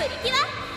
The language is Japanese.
プリキュア